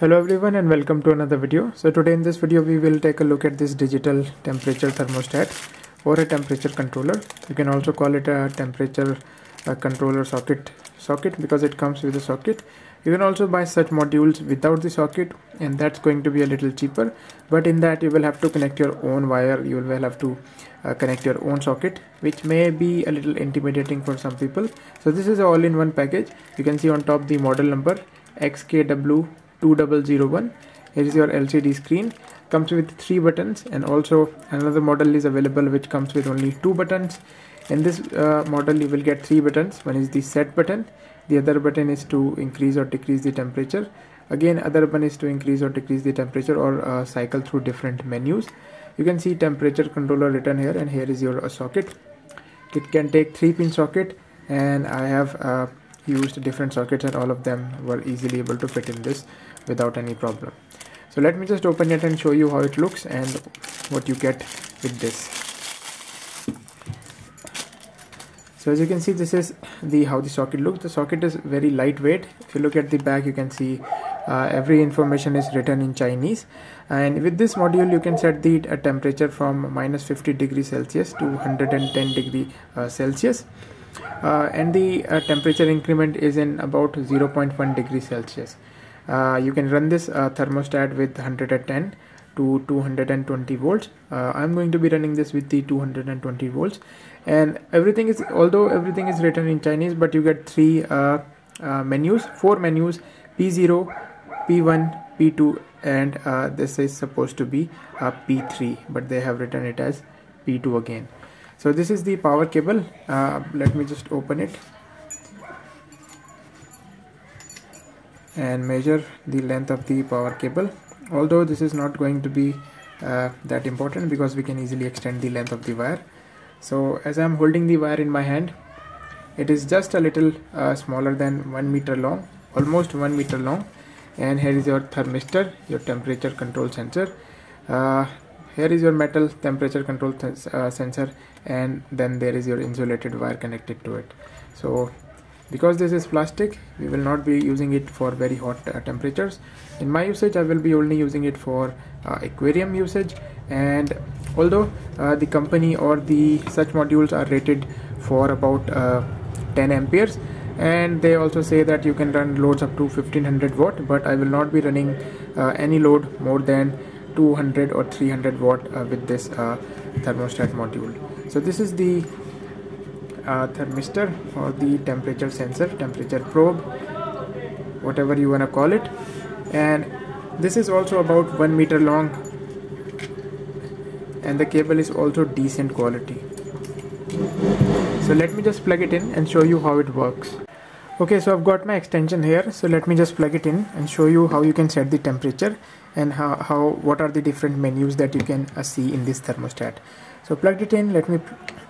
Hello everyone and welcome to another video. So today in this video we will take a look at this digital temperature thermostat or a temperature controller. You can also call it a temperature uh, controller socket socket because it comes with a socket. You can also buy such modules without the socket and that's going to be a little cheaper but in that you will have to connect your own wire you will have to uh, connect your own socket which may be a little intimidating for some people. So this is all in one package. You can see on top the model number XKW 2001 here is your LCD screen. Comes with three buttons and also another model is available which comes with only two buttons. In this uh, model you will get three buttons. One is the set button. The other button is to increase or decrease the temperature. Again other button is to increase or decrease the temperature or uh, cycle through different menus. You can see temperature controller written here and here is your uh, socket. It can take three pin socket and I have uh, used different circuits and all of them were easily able to fit in this without any problem. So let me just open it and show you how it looks and what you get with this. So as you can see this is the how the socket looks. The socket is very lightweight. If you look at the back you can see uh, every information is written in Chinese. And with this module you can set the uh, temperature from minus 50 degrees Celsius to 110 degree uh, Celsius and the uh, temperature increment is in about 0.1 degree Celsius. Uh, you can run this uh, thermostat with 110 to 220 volts. Uh, I'm going to be running this with the 220 volts and everything is although everything is written in Chinese but you get three uh, menus, four menus P0, P1, P2 and this is supposed to be P3 but they have written it as P2 again so this is the power cable. Uh, let me just open it and measure the length of the power cable. Although this is not going to be uh, that important because we can easily extend the length of the wire. So as I'm holding the wire in my hand it is just a little uh, smaller than 1 meter long almost 1 meter long. And here is your thermistor your temperature control sensor. Uh, here is your metal temperature control uh, sensor and then there is your insulated wire connected to it. So because this is plastic we will not be using it for very hot uh, temperatures. In my usage i will be only using it for uh, aquarium usage. And although uh, the company or the such modules are rated for about uh, 10 amperes and they also say that you can run loads up to 1500 watt but i will not be running uh, any load more than 200 or 300 watt uh, with this uh, thermostat module. So this is the uh, thermistor or the temperature sensor temperature probe whatever you want to call it. And this is also about one meter long and the cable is also decent quality. So let me just plug it in and show you how it works okay so I've got my extension here. So let me just plug it in and show you how you can set the temperature and how, how what are the different menus that you can uh, see in this thermostat. So plugged it in let me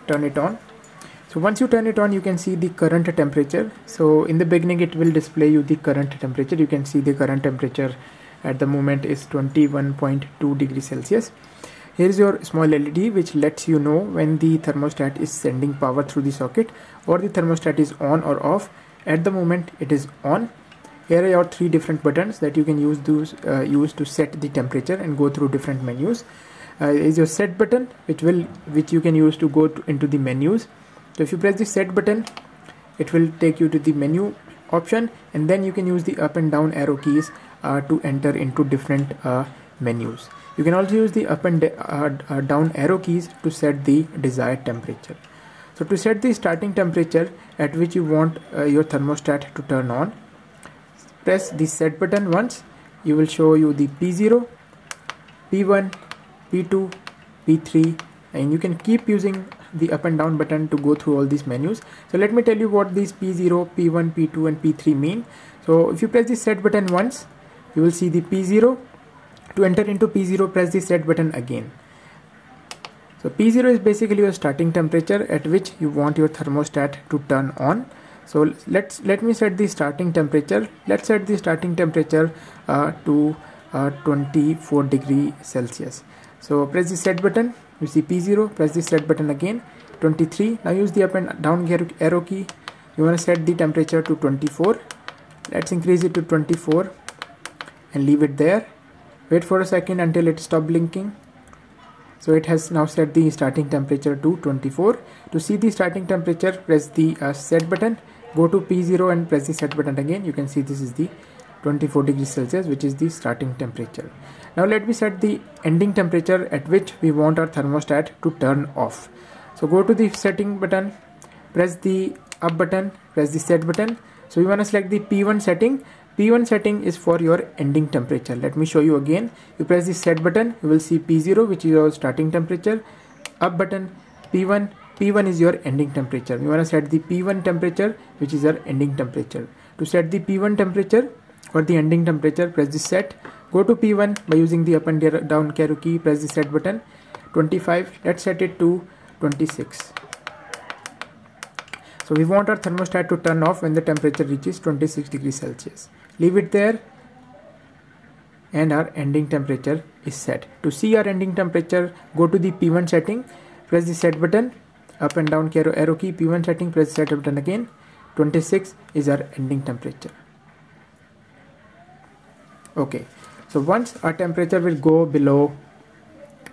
turn it on. So once you turn it on you can see the current temperature. So in the beginning it will display you the current temperature. You can see the current temperature at the moment is 21.2 degrees celsius. Here is your small LED which lets you know when the thermostat is sending power through the socket or the thermostat is on or off at the moment it is on. Here are your three different buttons that you can use those uh, use to set the temperature and go through different menus. Uh, is your set button which will which you can use to go to, into the menus. So if you press the set button it will take you to the menu option and then you can use the up and down arrow keys uh, to enter into different uh, menus. You can also use the up and uh, uh, down arrow keys to set the desired temperature so to set the starting temperature at which you want uh, your thermostat to turn on press the set button once. You will show you the P0 P1 P2 P3 and you can keep using the up and down button to go through all these menus. So let me tell you what these P0 P1 P2 and P3 mean. So if you press the set button once you will see the P0 to enter into P0 press the set button again so P0 is basically your starting temperature at which you want your thermostat to turn on. So let's let me set the starting temperature. Let's set the starting temperature uh, to uh, 24 degree celsius. So press the set button. You see p0 press the set button again. 23 now use the up and down arrow key. You want to set the temperature to 24 let's increase it to 24 and leave it there. Wait for a second until it stop blinking so it has now set the starting temperature to 24 to see the starting temperature press the uh, set button. Go to P0 and press the set button again. You can see this is the 24 degrees Celsius which is the starting temperature. Now let me set the ending temperature at which we want our thermostat to turn off. So go to the setting button press the up button press the set button. So you want to select the P1 setting P1 setting is for your ending temperature. Let me show you again. You press the set button you will see P0 which is your starting temperature. Up button P1 P1 is your ending temperature. You want to set the P1 temperature which is your ending temperature. To set the P1 temperature or the ending temperature press the set. Go to P1 by using the up and down arrow key press the set button. 25 let's set it to 26 so we want our thermostat to turn off when the temperature reaches 26 degrees Celsius leave it there. And our ending temperature is set. To see our ending temperature go to the P1 setting press the set button. Up and down arrow, arrow key P1 setting press set button again. 26 is our ending temperature. Okay. So once our temperature will go below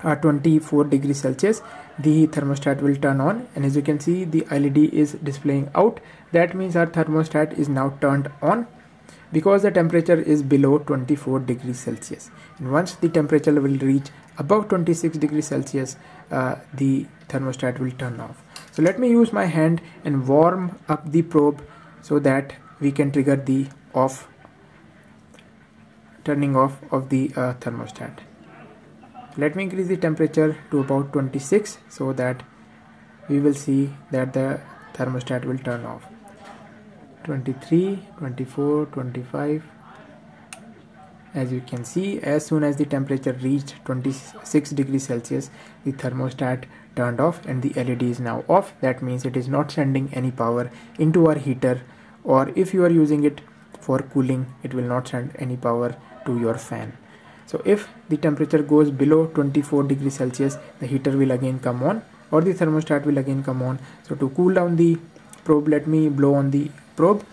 uh, 24 degrees celsius the thermostat will turn on. And as you can see the led is displaying out. That means our thermostat is now turned on because the temperature is below 24 degrees celsius. And once the temperature will reach above 26 degrees celsius uh, the thermostat will turn off. So let me use my hand and warm up the probe so that we can trigger the off turning off of the uh, thermostat. Let me increase the temperature to about 26 so that we will see that the thermostat will turn off 23 24 25 as you can see as soon as the temperature reached 26 degrees celsius the thermostat turned off and the led is now off. That means it is not sending any power into our heater or if you are using it for cooling it will not send any power to your fan. So if the temperature goes below 24 degrees celsius the heater will again come on or the thermostat will again come on. So to cool down the probe let me blow on the probe.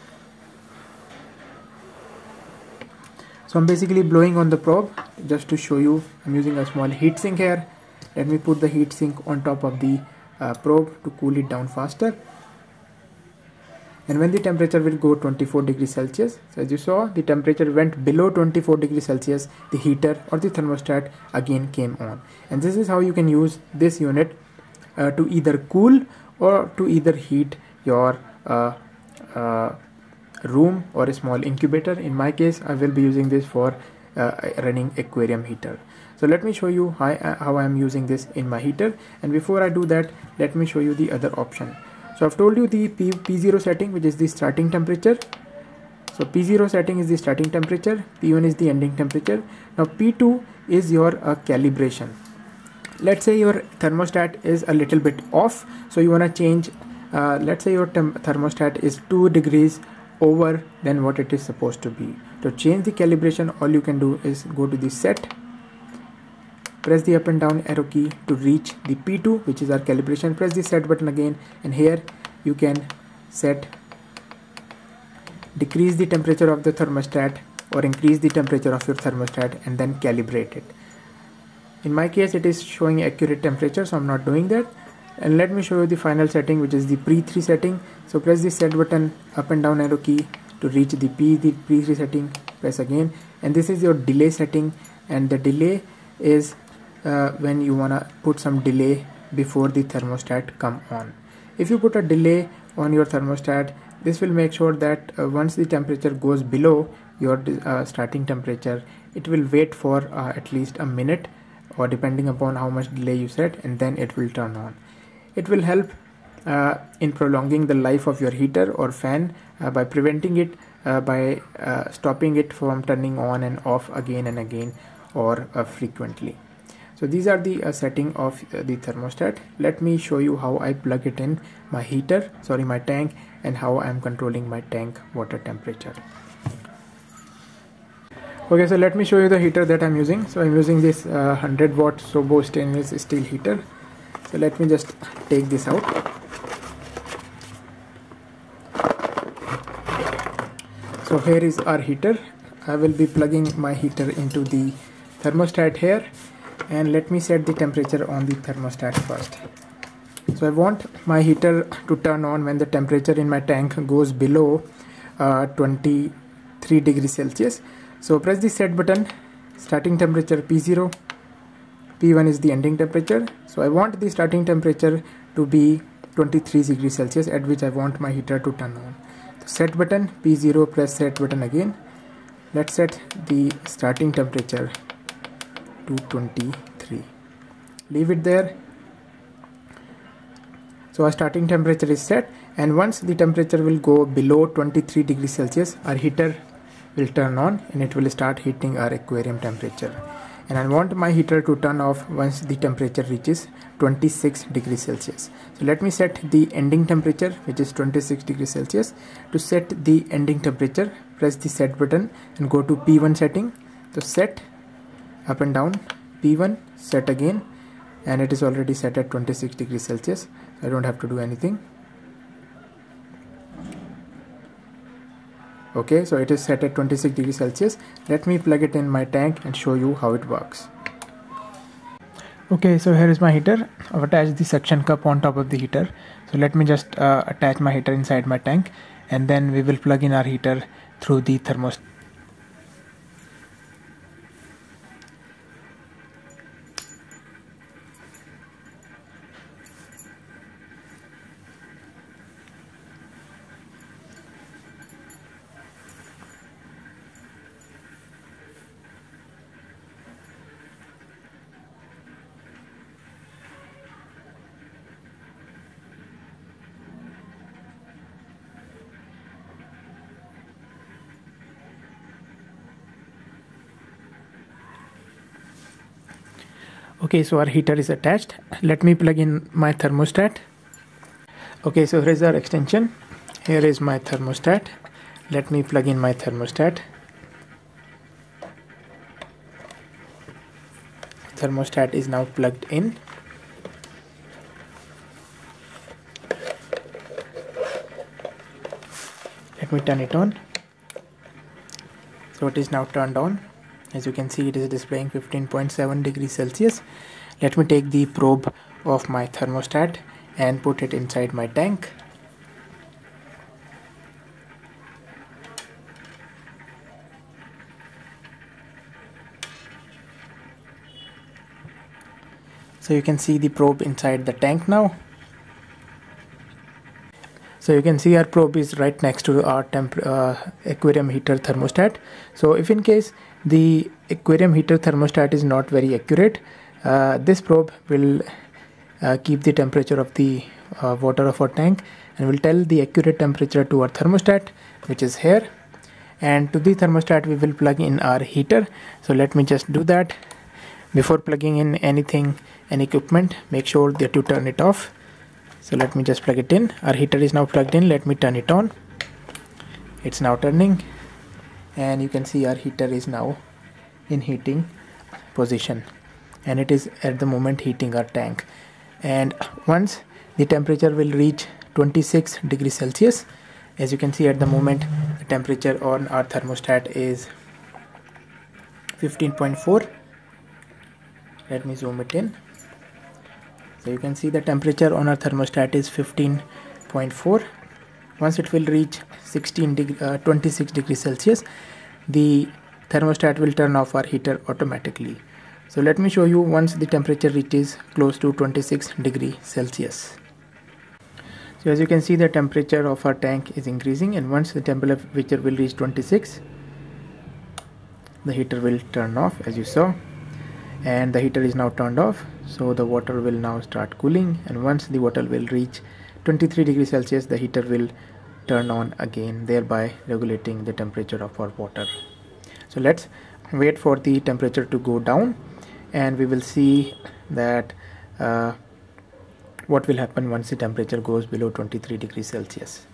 So I'm basically blowing on the probe just to show you. I'm using a small heatsink here. Let me put the heatsink on top of the uh, probe to cool it down faster. And when the temperature will go 24 degrees Celsius so as you saw the temperature went below 24 degrees Celsius the heater or the thermostat again came on. And this is how you can use this unit uh, to either cool or to either heat your uh, uh, room or a small incubator. In my case I will be using this for uh, running aquarium heater. So let me show you how, uh, how I am using this in my heater. And before I do that let me show you the other option. So I've told you the P, P0 setting which is the starting temperature. So P0 setting is the starting temperature. P1 is the ending temperature. Now P2 is your uh, calibration. Let's say your thermostat is a little bit off. So you want to change uh, let's say your thermostat is 2 degrees over than what it is supposed to be. To change the calibration. All you can do is go to the set press the up and down arrow key to reach the P2 which is our calibration. Press the set button again and here you can set decrease the temperature of the thermostat or increase the temperature of your thermostat and then calibrate it. In my case it is showing accurate temperature so I'm not doing that and let me show you the final setting which is the P3 setting. So press the set button up and down arrow key to reach the P the P3 setting. Press again. And this is your delay setting. And the delay is uh, when you wanna put some delay before the thermostat come on. If you put a delay on your thermostat this will make sure that uh, once the temperature goes below your uh, starting temperature it will wait for uh, at least a minute or depending upon how much delay you set and then it will turn on it will help uh, in prolonging the life of your heater or fan uh, by preventing it uh, by uh, stopping it from turning on and off again and again or uh, frequently. So these are the uh, setting of the thermostat. Let me show you how I plug it in my heater sorry my tank and how I am controlling my tank water temperature. Okay so let me show you the heater that I'm using. So I'm using this 100 watt Sobo stainless steel heater so let me just take this out. So here is our heater. I will be plugging my heater into the thermostat here. And let me set the temperature on the thermostat first. So I want my heater to turn on when the temperature in my tank goes below uh, 23 degrees Celsius. So press the set button. Starting temperature P0 P1 is the ending temperature. So I want the starting temperature to be 23 degrees Celsius at which I want my heater to turn on. So set button P0 press set button again. Let's set the starting temperature to 23 leave it there. So our starting temperature is set and once the temperature will go below 23 degrees Celsius our heater will turn on and it will start heating our aquarium temperature and I want my heater to turn off once the temperature reaches 26 degrees Celsius. So let me set the ending temperature which is 26 degrees Celsius. To set the ending temperature press the set button and go to P1 setting. So set up and down P1 set again and it is already set at 26 degrees Celsius I don't have to do anything okay so it is set at 26 degrees Celsius. Let me plug it in my tank and show you how it works. Okay so here is my heater. I've attached the suction cup on top of the heater. So let me just uh, attach my heater inside my tank and then we will plug in our heater through the thermostat okay so our heater is attached. Let me plug in my thermostat. Okay so here is our extension. Here is my thermostat. Let me plug in my thermostat. Thermostat is now plugged in. Let me turn it on. So it is now turned on as you can see it is displaying 15.7 degrees Celsius. Let me take the probe of my thermostat and put it inside my tank. So you can see the probe inside the tank now so you can see our probe is right next to our temp uh, aquarium heater thermostat. So if in case the aquarium heater thermostat is not very accurate uh, this probe will uh, keep the temperature of the uh, water of our tank and will tell the accurate temperature to our thermostat which is here. And to the thermostat we will plug in our heater. So let me just do that. Before plugging in anything any equipment make sure that you turn it off so let me just plug it in. Our heater is now plugged in. Let me turn it on. It's now turning. And you can see our heater is now in heating position. And it is at the moment heating our tank. And once the temperature will reach 26 degrees celsius as you can see at the moment the temperature on our thermostat is 15.4 let me zoom it in so you can see the temperature on our thermostat is 15.4 once it will reach 16 deg uh, 26 degrees celsius the thermostat will turn off our heater automatically. So let me show you once the temperature reaches close to 26 degree celsius. So as you can see the temperature of our tank is increasing and once the temperature will reach 26 the heater will turn off as you saw and the heater is now turned off. So the water will now start cooling. And once the water will reach 23 degrees celsius the heater will turn on again thereby regulating the temperature of our water. So let's wait for the temperature to go down. And we will see that uh, what will happen once the temperature goes below 23 degrees celsius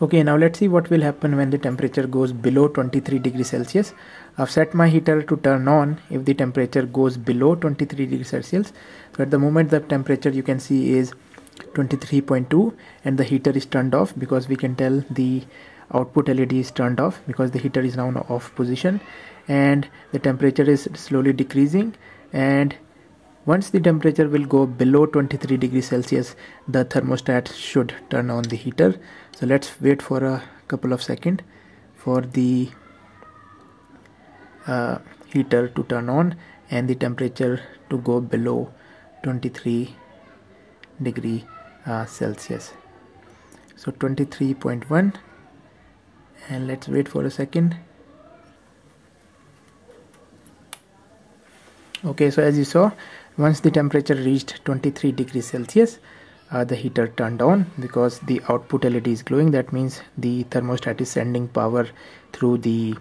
okay now let's see what will happen when the temperature goes below 23 degrees celsius. I've set my heater to turn on. If the temperature goes below 23 degrees celsius so at the moment the temperature you can see is 23.2 and the heater is turned off because we can tell the output LED is turned off because the heater is now in off position and the temperature is slowly decreasing and once the temperature will go below 23 degrees Celsius the thermostat should turn on the heater. So let's wait for a couple of seconds for the uh, heater to turn on and the temperature to go below 23 degree uh, Celsius. So 23.1 and let's wait for a second. Okay so as you saw once the temperature reached 23 degrees Celsius uh, the heater turned on because the output LED is glowing. That means the thermostat is sending power through the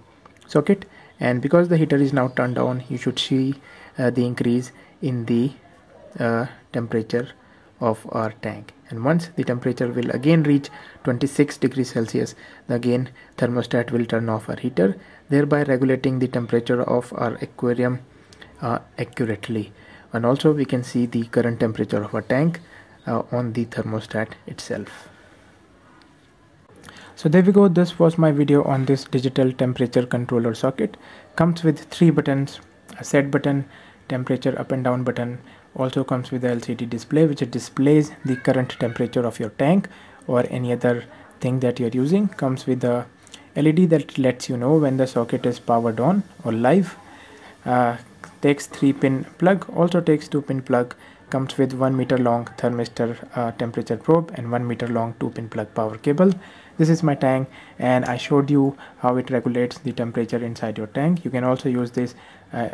socket. And because the heater is now turned on you should see uh, the increase in the uh, temperature of our tank. And once the temperature will again reach 26 degrees celsius again thermostat will turn off our heater thereby regulating the temperature of our aquarium uh, accurately and also we can see the current temperature of our tank uh, on the thermostat itself. So there we go. This was my video on this digital temperature controller socket. Comes with three buttons. A set button temperature up and down button. Also comes with the LCD display which displays the current temperature of your tank or any other thing that you're using. Comes with the LED that lets you know when the socket is powered on or live. Uh, takes 3 pin plug also takes 2 pin plug comes with 1 meter long thermistor uh, temperature probe and 1 meter long 2 pin plug power cable. This is my tank and I showed you how it regulates the temperature inside your tank. You can also use this uh,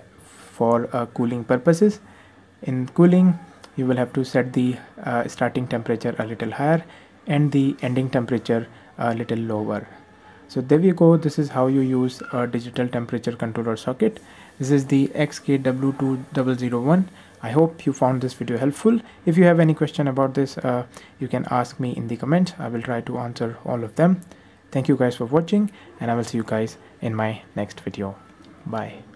for uh, cooling purposes. In cooling you will have to set the uh, starting temperature a little higher and the ending temperature a little lower so there we go. This is how you use a digital temperature controller socket. This is the XKW2001 I hope you found this video helpful. If you have any question about this uh, you can ask me in the comments. I will try to answer all of them. Thank you guys for watching and I will see you guys in my next video. Bye